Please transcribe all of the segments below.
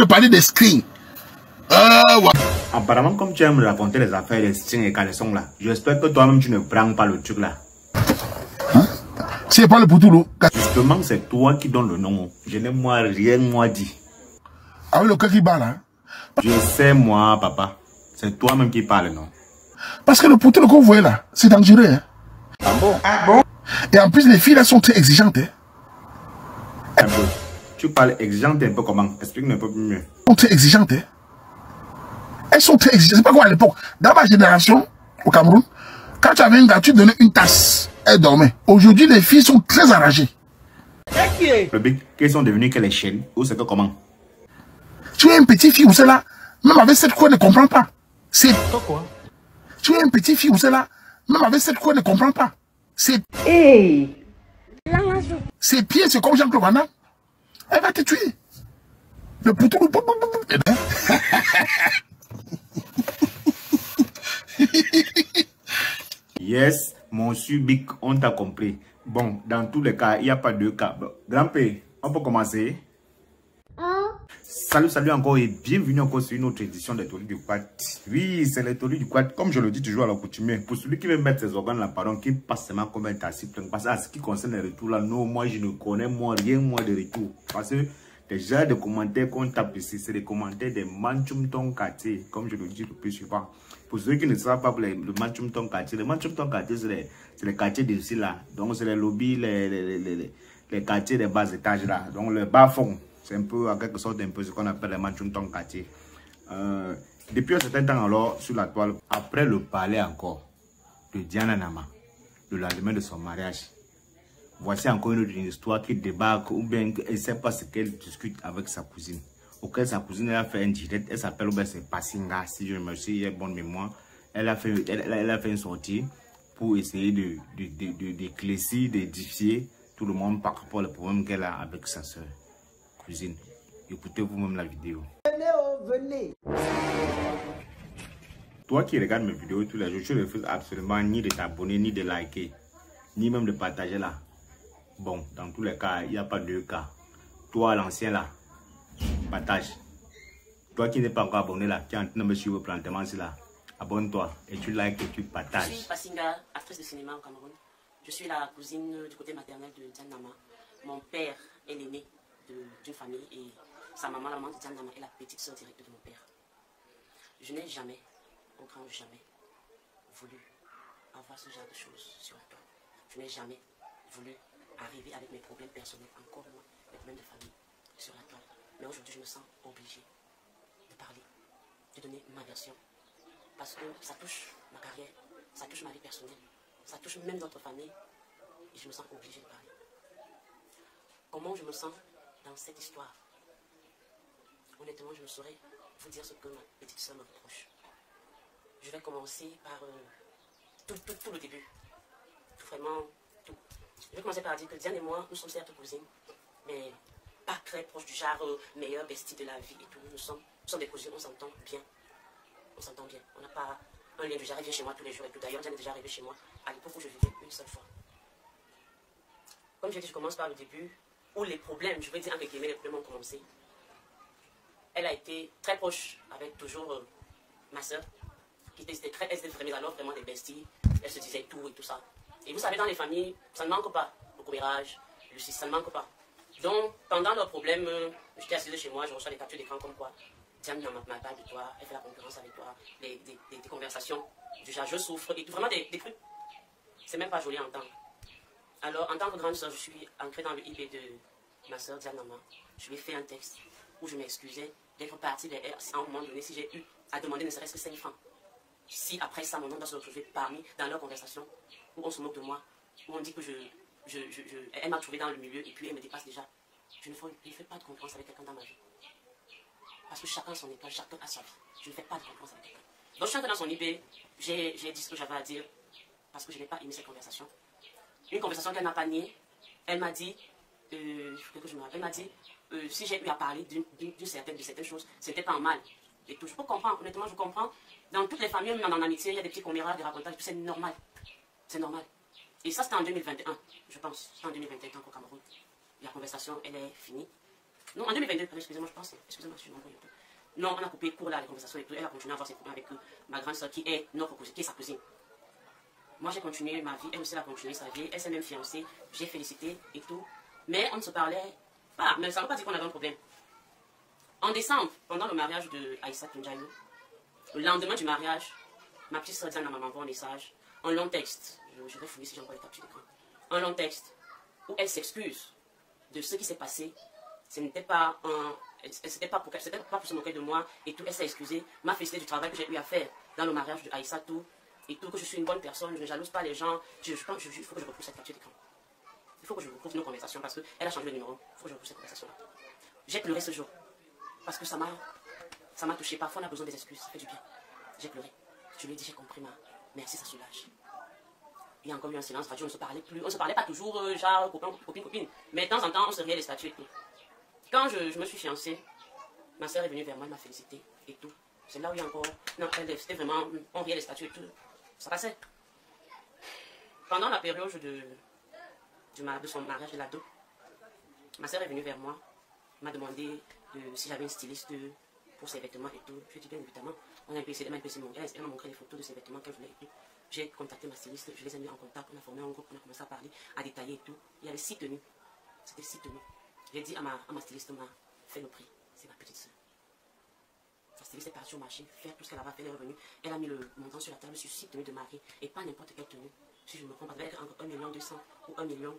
de parler des screens. Euh, ouais. Apparemment, comme tu aimes raconter les affaires des strings et caleçons là, j'espère que toi-même tu ne prends pas le truc là. C'est pas le poutoulou. Justement, c'est toi qui donnes le nom. Je n'ai moi rien moi dit. Ah oui, le cœur qui bat là. hein. Je sais moi, papa. C'est toi-même qui parles, non? Parce que le poutoulou vous voyez là, c'est dangereux. Hein. Ah bon? Ah bon? Et en plus, les filles là sont très exigeantes. Hein. Un peu. Tu parles exigeante un peu comment? Explique-nous un peu mieux. Elles sont très exigeantes. hein. Elles sont très exigeantes. C'est pas quoi à l'époque. Dans ma génération, au Cameroun, quand tu avais un gars, tu donnais une tasse. Elle dormait. Aujourd'hui, les filles sont très enragées. Le big, qu'elles sont devenues que les chaînes Ou c'est que comment? Tu es une petite fille où c'est là, même avec cette quoi, elle ne comprend pas. C'est quoi? Tu es une petite fille où c'est là, même avec cette quoi, elle ne comprend pas. C'est Hey ses pieds, c'est comme Jean-Claude Van Damme. Elle va te tuer. Le poutou, pou, pou, pou, pou. Eh ben, Yes, mon big, on t'a compris. Bon, dans tous les cas, il n'y a pas deux cas. Grand-père, on peut commencer Salut, salut encore et bienvenue encore sur une autre édition des Tolus du Quad. Oui, c'est les Tolus du Quad. Comme je le dis toujours à l'accoutumée, pour celui qui veut mettre ses organes là, pardon, qui passe seulement comme un taxi Parce que à ce qui concerne les retours là, non, moi je ne connais moi rien moi de retour. Parce que les genres de commentaires qu'on tape ici, c'est des commentaires des Manchum Tonkati, comme je le dis le plus souvent. Pour ceux qui ne savent pas les- le Manchum Tonkati, le Manchum Tonkati, c'est les, les quartiers d'ici là. Donc c'est les lobbies, les, les, les, les, les- les quartiers des bas étages là. Donc le bas fond, c'est un peu, en quelque sorte, un peu ce qu'on appelle les Manchum Tonkati. Euh, depuis un certain temps alors, sur la toile, après le palais encore de Diana Nama, le lendemain de son mariage, Voici encore une autre histoire qui débarque ou bien elle ne sait pas ce qu'elle discute avec sa cousine. Auquel sa cousine elle a fait un direct, elle s'appelle ou bien c'est Passinga, si je me j'ai bonne mémoire. Elle a fait, elle, elle- a fait une sortie pour essayer de, d'éclaircir, d'édifier tout le monde par rapport au problème qu'elle a avec sa soeur cousine. Écoutez vous-même la vidéo. Toi qui regardes mes vidéos tous les jours, tu ne refuses absolument ni de t'abonner, ni de liker, ni même de partager là. Bon, dans tous les cas, il n'y a pas deux cas. Toi, l'ancien là, partage. Toi qui n'es pas encore abonné là, qui est en train de me suivre plantement là, abonne-toi et tu likes et tu Je partages. suis Passinga, actrice de cinéma au Cameroun. Je suis la cousine du côté maternel de Diane Nama. Mon père est l'aîné de- d'une famille et sa maman, la maman de Diane Nama, est la petite sœur directe de mon père. Je n'ai jamais, au grand jamais, voulu avoir ce genre de choses sur la toile. Je n'ai jamais voulu arriver avec mes problèmes personnels, encore moins mes problèmes de famille, sur la toile. Mais aujourd'hui, je me sens obligée de parler, de donner ma version parce que ça touche ma carrière, ça touche ma vie personnelle, ça touche même notre famille, et je me sens obligée de parler. Comment je me sens dans cette histoire Honnêtement, je ne saurais vous dire ce que ma petite soeur me reproche. Je vais commencer par euh, tout, tout, tout le début. Tout, vraiment, tout. Je vais commencer par dire que Diane et moi, nous sommes certes cousines, mais pas très proches du genre euh, meilleur bestie de la vie et tout. Nous sommes, nous sommes des cousines, on s'entend bien on s'entend bien. On n'a pas un lien du genre, elle vient chez moi tous les jours et tout. D'ailleurs, Diane est déjà arrivée chez moi à l'époque où je vivais une seule fois. Comme j'ai dit, je commence par le début, où les problèmes, je veux dire, avec guillemets, les problèmes ont commencé. Elle a été très proche avec toujours euh, ma soeur, qui était, très, elle était vraiment, alors vraiment des besties. Elle se disait tout et tout ça. Et vous savez, dans les familles, ça ne manque pas. Le commérage, le si, ça ne manque pas. Donc, pendant leurs problèmes, euh, j'étais assise chez moi, je reçois des captures d'écran comme quoi Diane n'a m'a parle de toi, elle fait la concurrence avec toi, des, conversations du genre je souffre, et vraiment des, des trucs. C'est même pas joli à entendre. Alors, en tant que grande soeur, je suis entrée dans le IB de ma soeur Diane Nama. Je lui ai fait un texte où je m'excusais d'être partie vers elle à un moment donné si j'ai eu à demander ne serait-ce que 5 francs. Si après ça, mon nom doit se retrouver parmi dans leur conversation, où on se moque de moi, où on dit que je. je, je, elle m'a trouvé dans le milieu et puis elle me dépasse déjà. Je ne fais, pas de concurrence avec quelqu'un dans ma vie. Parce que chacun son étoile, chacun a sa vie. Je ne fais pas de concurrence avec quelqu'un. Donc je suis entrée dans son j'ai j'ai dit ce que j'avais à dire, parce que je n'ai pas aimé cette conversation. Une conversation qu'elle n'a pas niée. Elle m'a dit, euh, il faut que je me rappelle, elle m'a dit, euh, si j'ai eu à parler d'une certaine, de certaines choses, c'était pas mal. Et tout, je peux comprendre, honnêtement, je comprends. Dans toutes les familles, même en amitié, il y a des petits commérages, des racontages, c'est normal. C'est normal. Et ça, c'était en 2021, je pense. C'était en 2021 au Cameroun. La conversation, elle est finie. Non, en 2022, excusez-moi, je pense. Excusez-moi, je suis nombreux. Non, on a coupé court là les conversations et tout. Elle a continué à avoir ses problèmes avec ma grande soeur qui est notre cousine, qui est sa cousine. Moi, j'ai continué ma vie, elle aussi a continué sa vie. Elle s'est même fiancée, j'ai félicité et tout. Mais on ne se parlait pas. Mais ça ne veut pas dire qu'on avait un problème. En décembre, pendant le mariage de Aïssa Tunjayo, le lendemain du mariage, ma petite soeur Diana m'a envoyé un message, un long texte. Je, vais fouiller si j'envoie les captures d'écran. Un long texte où elle s'excuse de ce qui s'est passé. Ce n'était pas un. C'était pas, pas pour se moquer de moi et tout. Elle s'est excusée, m'a félicité du travail que j'ai eu à faire dans le mariage de Aïssa, tout. Et tout, que je suis une bonne personne, je ne jalouse pas les gens. Il faut que je retrouve cette capture d'écran. Il faut que je retrouve nos conversations parce qu'elle a changé de numéro. Il faut que je retrouve cette conversation-là. J'ai pleuré ce jour. Parce que ça m'a ça touché. Parfois, on a besoin des excuses. Ça fait du bien. J'ai pleuré. Je lui ai dit, j'ai compris, ma. Merci, ça soulage. Il y a encore eu un silence radio, on ne se parlait plus. On ne se parlait pas toujours, euh, genre, copain, copine, copine. Mais de temps en temps, on se riait les statues et tout. Quand je, me suis fiancée, ma soeur est venue vers moi, elle m'a félicité et tout. C'est là où il y a encore. Non, c'était vraiment. On riait les statues et tout. Ça passait. Pendant la période de, de son mariage de l'ado, ma soeur est venue vers moi, m'a demandé si j'avais une styliste pour ses vêtements et tout. Je lui ai dit bien évidemment. On a un PC, elle m'a montré les photos de ses vêtements qu'elle voulait et tout. J'ai contacté ma styliste, je les ai mis en contact, on a formé un groupe, on a commencé à parler, à détailler et tout. Il y avait six tenues. C'était six tenues. J'ai dit à ma, à ma styliste, m'a fait le prix. C'est ma petite soeur. Sa styliste est partie au marché, faire tout ce qu'elle avait fait, elle est revenue. Elle a mis le montant sur la table sur six tenues de mari et pas n'importe quelle tenue. Si je me trompe, avec 1 million 200 ou 1 million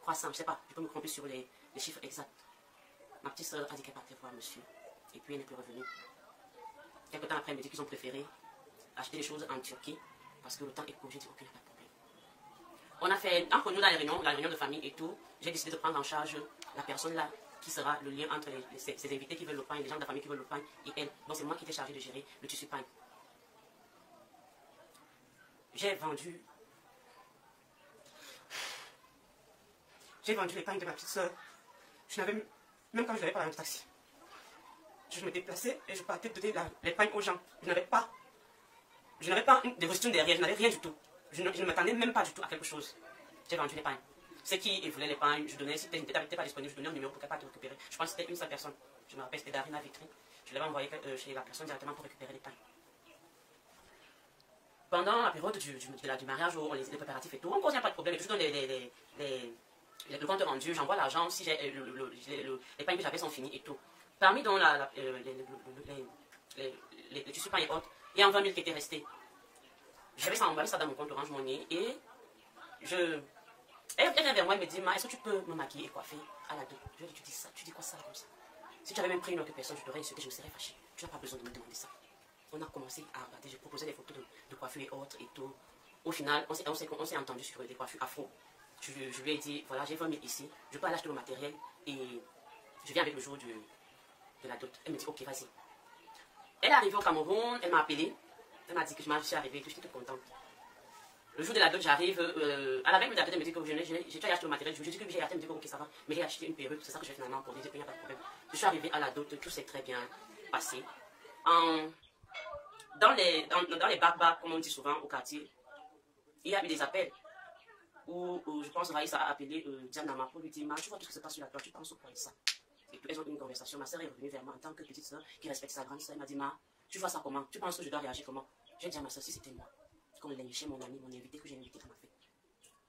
300, je sais pas, je peux me tromper sur les, les chiffres exacts. Ma petite soeur a dit qu'elle partait voir monsieur. Et puis elle n'est plus revenue. Quelque temps après, elle me dit qu'ils ont préféré acheter des choses en Turquie parce que le temps est court. J'ai dit, ok, il. On a fait, entre nous, dans la réunion, la réunion de famille et tout, j'ai décidé de prendre en charge la personne là qui sera le lien entre les, ces, invités qui veulent le pain, les gens de la famille qui veulent le pain et elle. Donc c'est moi qui étais chargé de gérer le tissu pain. J'ai vendu. J'ai vendu les de ma petite soeur. Je n'avais même quand je n'avais pas un taxi. Je me déplaçais et je partais donner pains aux gens. Je n'avais pas, je n'avais pas de costume derrière, je n'avais rien du tout. Je ne, m'attendais même pas du tout à quelque chose. J'ai vendu les. Ceux qui voulaient les pains, je donnais, si tu n'étais pas disponible, je donnais un numéro pour qu'elle puisse récupérer. Je pense que c'était une seule personne. Je me rappelle, c'était Darina Vitrine. Je l'avais envoyé euh, chez la personne directement pour récupérer les pains. Pendant la période du, du, mariage, où les, les, préparatifs et tout, on ne posait pas de problème. Je donne les, les le compte rendu, j'envoie l'argent, si euh, les pains que j'avais sont finis et tout. Parmi donc la, euh, les, les, tissus pains et autres, il y a un 20 000 qui étaient restés. J'avais envoyé ça dans mon compte Orange Money et je. Elle, vient vers moi et me dit, Ma, est-ce que tu peux me maquiller et coiffer à la deux Je lui dit, tu dis ça, tu dis quoi ça comme ça? Si tu avais même pris une autre personne, je t'aurais insulté, je me serais fâché. Tu n'as pas besoin de me demander ça. On a commencé à regarder, j'ai proposé des photos de, de coiffure et autres et tout. Au final, on s'est entendu sur des coiffures afro je, lui ai dit, voilà, j'ai 20 000 ici, je peux aller acheter le matériel et je viens avec le jour de la dot. Elle me dit, ok, vas-y. Elle est arrivée au Cameroun, elle m'a appelé, elle m'a dit que je suis arrivée, que j'étais toute contente. Le jour de la dot, j'arrive, euh, à la veille, elle me dit que j'ai déjà acheté le matériel. Je lui dit que j'ai acheté, elle me dit que ça va, mais j'ai acheté une perruque, c'est ça que j'ai finalement pour dire qu'il n'y a pas de problème. Je suis arrivée à la dot, tout s'est très bien passé. dans les, dans, dans les bacs comme on dit souvent au quartier, il y a eu des appels où, je pense Raïs a appelé euh, Diana pour lui dire tu vois tout ce qui se passe sur la toile, tu penses au de ça Et puis elles ont eu une conversation. Ma soeur est revenue vers moi en tant que petite soeur qui respecte sa grande soeur. Elle m'a dit Ma, tu vois ça comment? Tu penses que je dois réagir comment? J'ai dit à ma soeur Si c'était moi, comme l'a chez mon ami, mon invité que j'ai invité dans ma fête,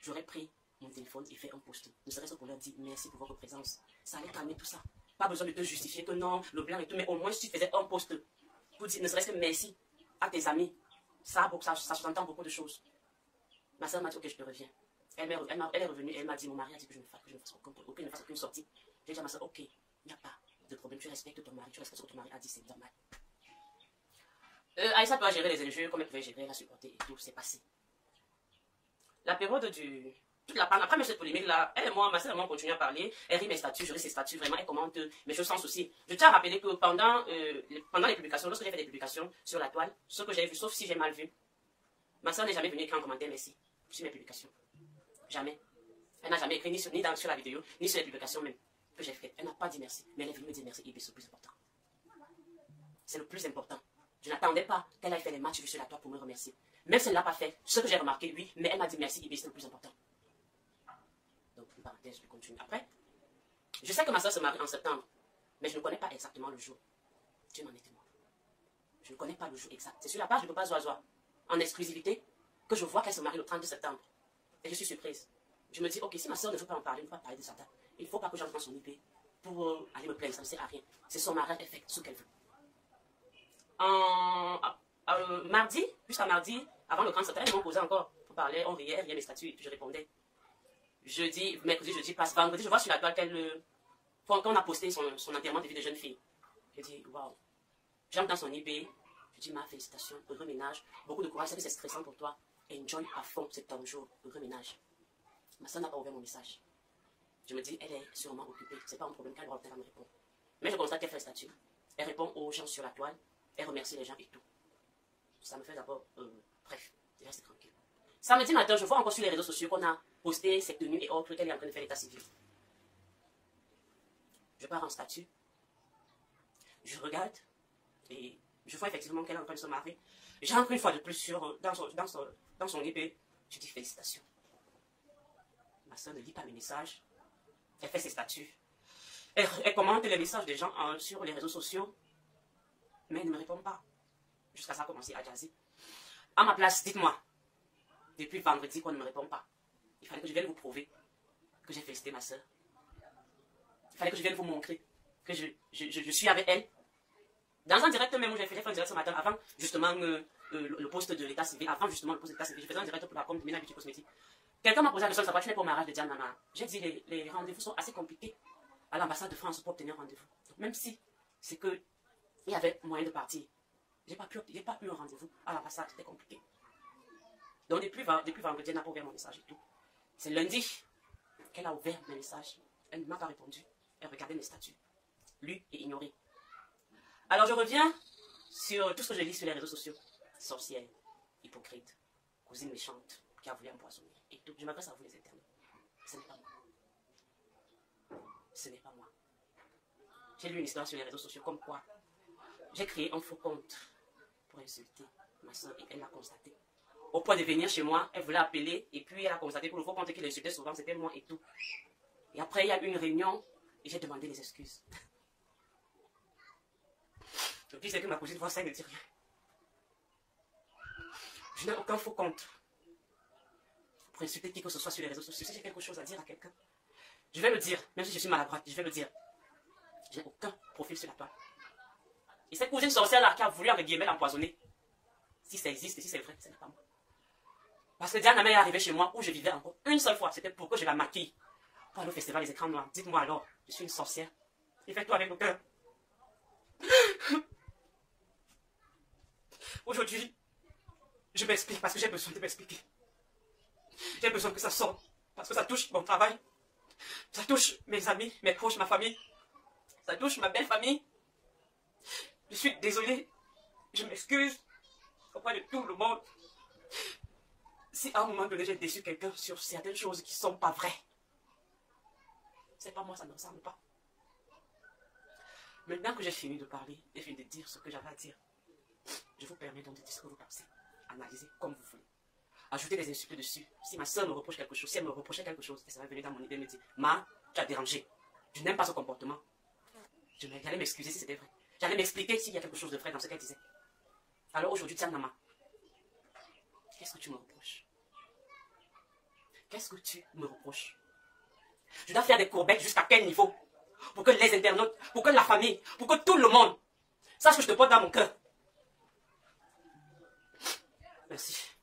j'aurais pris mon téléphone et fait un post. Ne serait-ce pour leur dire merci pour votre présence. Ça allait calmer tout ça. Pas besoin de te justifier que non, le blanc et tout, mais au moins si tu faisais un post pour dire ne serait-ce que merci à tes amis, ça, ça, ça, ça entend beaucoup de choses. Ma soeur m'a dit ok, je te reviens. Elle, est revenue et elle m'a dit, mon mari a dit que je ne fasse, que je ne fasse, aucune, ne fasse aucune sortie. J'ai dit à ma soeur, ok, il n'y a pas de problème, tu respectes ton mari, tu respectes ce que ton mari a dit, c'est normal. Euh, Aïssa doit gérer les enjeux comme elle pouvait gérer, la supporter et tout, c'est passé. La période du... Toute la, après mais cette polémique-là, elle et moi, ma soeur et moi, on continue à parler. Elle rit mes statuts, je ris ses statuts, vraiment, elle commente mes choses sans souci. Je tiens à rappeler que pendant, euh, pendant les publications, lorsque j'ai fait des publications sur la toile, ce que j'ai vu, sauf si j'ai mal vu, ma soeur n'est jamais venue écrire un commentaire merci sur mes publications. Jamais. Elle n'a jamais écrit ni sur, ni dans, sur la vidéo, ni sur les publications même que j'ai faites. Elle n'a pas dit merci. Mais elle est venue me dire merci. Et c'est le plus important. C'est le plus important. Je n'attendais pas qu'elle aille faire les matchs sur la toile pour me remercier. Même si elle ne l'a pas fait, ce que j'ai remarqué, oui, mais elle m'a dit merci, c'est le plus important. Donc, une parenthèse, je continue. Après, je sais que ma soeur se marie en septembre. Mais je ne connais pas exactement le jour. Dieu m'en est témoin. Je ne connais pas le jour exact. C'est sur la page de Papa Zoazoa, en exclusivité, que je vois qu'elle se marie le 30 septembre. Et je suis surprise. Je me dis, ok, si ma soeur ne veut pas en parler, ne veut pas parler de sa il ne faut pas que j'entre dans son IP pour euh, aller me plaindre, ça ne sert à rien. C'est son mariage, elle fait ce qu'elle veut. En, euh, mardi, jusqu'à mardi, avant le 30 septembre, ils m'ont posé encore. On parlait, on riait, rien mes statuts, et puis je répondais. Jeudi, mercredi, jeudi passe. Vendredi, je vois sur la toile qu'elle. Euh, quand on a posté son, enterrement de vie de jeune fille, je dis, waouh. J'entre dans son IP, je dis, ma félicitation, heureux ménage, beaucoup de courage, c'est que c'est stressant pour toi. Enjoy à fond cet temps jour, heureux ménage. Ma soeur n'a pas ouvert mon message. Je me dis, elle est sûrement occupée, c'est pas un problème, qu'elle va me répondre. Mais je constate qu'elle fait le statut. Elle répond aux gens sur la toile, elle remercie les gens et tout. Ça me fait d'abord, euh, bref, je reste tranquille. Samedi matin, je vois encore sur les réseaux sociaux qu'on a posté cette tenue et autres, qu'elle est en train de faire l'état civil. Je pars en statut. Je regarde et je vois effectivement qu'elle est en train de se marier. J'entre une fois de plus sur, dans, son, dans, son, dans son Je dis félicitations. Ma soeur ne lit pas mes messages. Elle fait ses statuts. Elle, commente les messages des gens hein, sur les réseaux sociaux. Mais elle ne me répond pas. Jusqu'à ça a commencé à jaser. À ma place, dites-moi. Depuis vendredi qu'on ne me répond pas. Il fallait que je vienne vous prouver que j'ai félicité ma soeur. Il fallait que je vienne vous montrer que je, je, suis avec elle. Dans un direct même où j'ai fait, un direct ce matin, avant justement euh, euh, le poste de l'état civil, avant justement le poste de l'état civil, je faisais un direct pour la com de Mina Beauty Cosmétique. Quelqu'un m'a posé la question de savoir, tu n'es pas au mariage de Diane Nana. J'ai dit, les rendez-vous sont assez compliqués à l'ambassade de France pour obtenir un rendez-vous. Même si c'est que il y avait moyen de partir, j'ai pas pu, pas rendez-vous à l'ambassade, c'était compliqué. Donc depuis, depuis vendredi, elle n'a pas ouvert mon message et tout. C'est lundi qu'elle a ouvert mes messages. Elle ne m'a pas répondu. Elle regardait mes statuts. Lu et ignoré. Alors je reviens sur tout ce que je lis sur les réseaux sociaux. Sorcière, hypocrite, cousine méchante, qui a voulu empoisonner. Et tout. Je m'adresse à vous les éternels. Ce n'est pas moi. Ce n'est pas moi. J'ai lu une histoire sur les réseaux sociaux comme quoi j'ai créé un faux compte pour insulter ma soeur et elle l'a constaté. Au point de venir chez moi, elle voulait appeler et puis elle a constaté que le faux compte qu'il insultait souvent, c'était moi et tout. Et après, il y a eu une réunion et j'ai demandé des excuses. Le pire, c'est que ma cousine voit ça et ne dit rien. Je n'ai aucun faux compte pour insulter qui que ce soit sur les réseaux sociaux. Si j'ai quelque chose à dire à quelqu'un, je vais le dire, même si je suis maladroite, je vais le dire. Je n'ai aucun profil sur la toile. Et cette cousine sorcière-là qui a voulu, avec guillemets, l'empoisonner, si ça existe, si c'est vrai, ce n'est pas moi. Parce que Diane est arrivée chez moi où je vivais encore une seule fois. C'était pour que je la maquille. Pour aller au festival des écrans noirs. Dites-moi alors, je suis une sorcière. Et fais-toi avec le cœur. Aujourd'hui, je m'explique parce que j'ai besoin de m'expliquer. J'ai besoin que ça sorte. Parce que ça touche mon travail. Ça touche mes amis, mes proches, ma famille. Ça touche ma belle famille. Je suis désolée. Je m'excuse auprès de tout le monde. Si à un moment donné j'ai déçu quelqu'un sur certaines choses qui ne sont pas vraies, c'est pas moi, ça ne ressemble pas. Maintenant que j'ai fini de parler et fini de dire ce que j'avais à dire, je vous permets donc de dire ce que vous pensez. Analysez comme vous voulez. Ajoutez des insultes dessus. Si ma soeur me reproche quelque chose, si elle me reprochait quelque chose, elle serait venue dans mon idée et me dire Ma, tu as dérangé. Je n'aime pas ce comportement. J'allais m'excuser si c'était vrai. J'allais m'expliquer s'il y a quelque chose de vrai dans ce qu'elle disait. Alors aujourd'hui, tiens, maman, qu'est-ce que tu me reproches? Qu'est-ce que tu me reproches? Je dois faire des courbettes jusqu'à quel niveau Pour que les internautes, pour que la famille, pour que tout le monde sache que je te porte dans mon cœur? Merci.